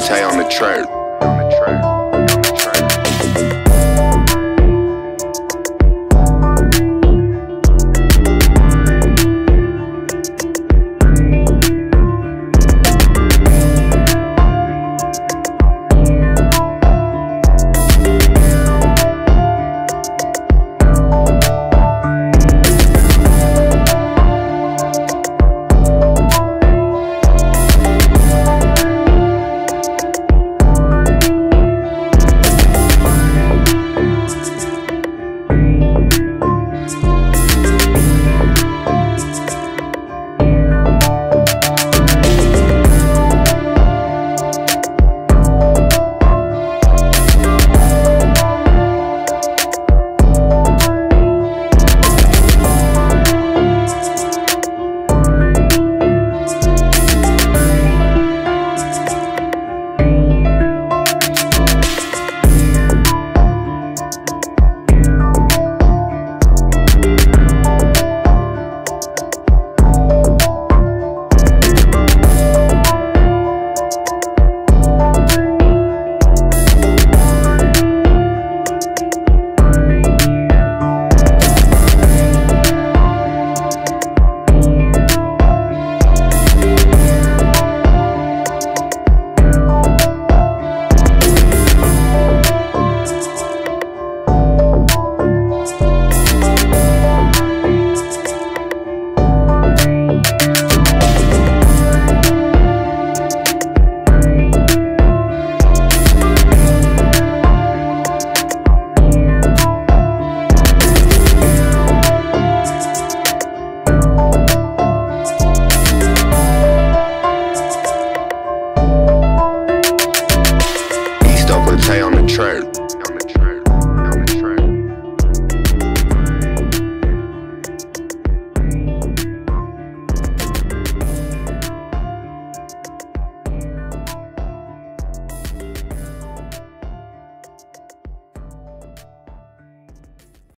Tay on the track. On the track. On the track.